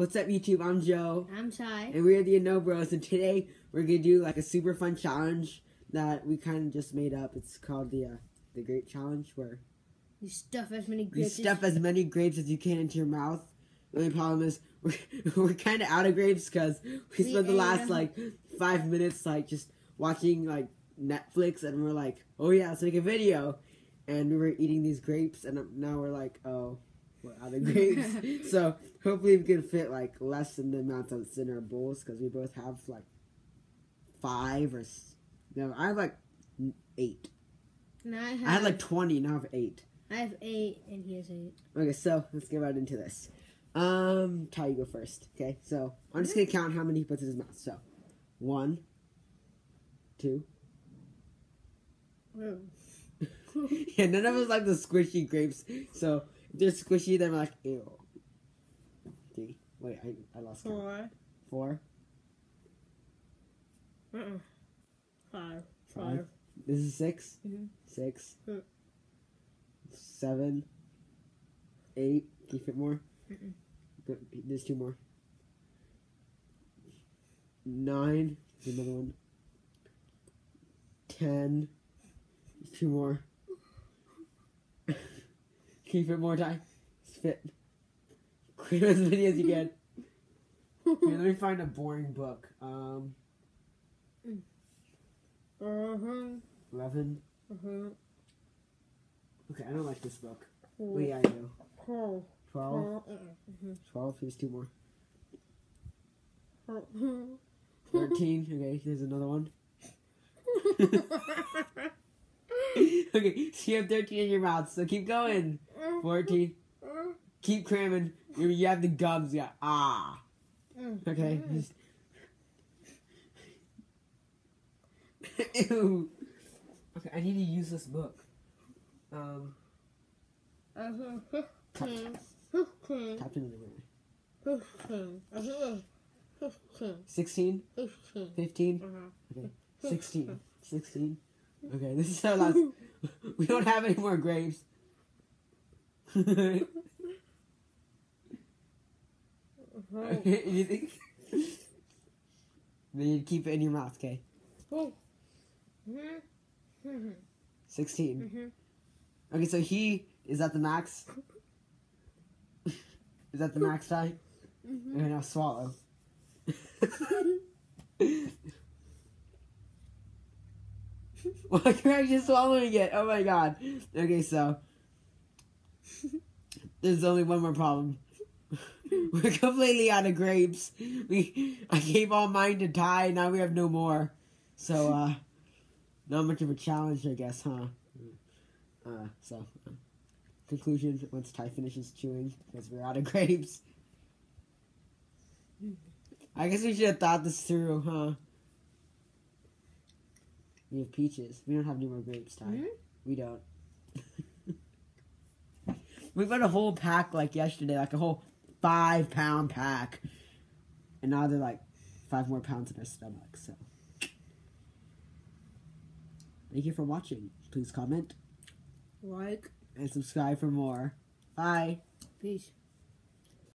What's up, YouTube? I'm Joe, I'm Ty. and we're the Anno Bros. And today we're gonna do like a super fun challenge that we kind of just made up. It's called the uh, the Grape Challenge, where You stuff as many you grapes stuff as as many grapes as you can into your mouth. The only problem is we're, we're kind of out of grapes because we We spent the last them. like five minutes like just watching like Netflix, and we're like, oh yeah, let's make a video. And we were eating these grapes, and now we're like, oh, we're out grapes. so hopefully we can fit like less than the amount of in our bowls because we both have like five or no, I have like eight. And I have, I had like twenty, now I have eight. I have eight, and he has eight. Okay, so let's get right into this. Um, Ty, you go first. Okay, so I'm just gonna count how many he puts in his mouth. So, one, two. yeah, none of us like the squishy grapes. So they're squishy, then we're like, ew. Three. Wait, I, I lost count. Four. Four. Uh-uh. Five. Five. Five. This is 6 Mhm. Six. Mm. Seven. Eight. Can you fit more? Mm-mm. There's two more. Nine. There's another one. Ten. There's two more. You fit more, Ty? Just fit. Clear as many as you can. Here, let me find a boring book. Um, Uh-huh. eleven. Uh-huh. Okay, I don't like this book. Four. Wait, I do. Four. Twelve. Uh-uh. Twelve. Here's two more. Uh-huh. Thirteen. Okay, here's another one. okay, so you have thirteen in your mouth. So keep going. Fourteen. Keep cramming. You, you have the gums. Yeah. Ah. Okay. just- Ew. Okay, I need to use this book. Um, Uh-huh. Tap, Fifteen. Fifteen. in the room. Fifteen. Uh-huh. Fifteen. 16, Fifteen. 15, Uh-huh. 16. 16. Okay, this is our last. we don't have any more grapes. Uh-huh. you think? Then you keep it in your mouth, okay? Mhm. Mhm. 16. Mhm. Okay, so he is at the max. is that the max time? Mhm. Okay, now swallow. Why are you just swallowing it? Oh my god. Okay, so there's only one more problem. We're completely out of grapes. We I gave all mine to Ty, now we have no more. So uh not much of a challenge I guess, huh? Uh so uh, conclusion once Ty finishes chewing, because we're out of grapes. I guess we should have thought this through, huh? We have peaches. We don't have any more grapes, Ty. Mhm. We don't. We got a whole pack like yesterday, like a whole five pound pack. And now they're like five more pounds in our stomach, so. Thank you for watching. Please comment Like. and subscribe for more. Bye. Peace.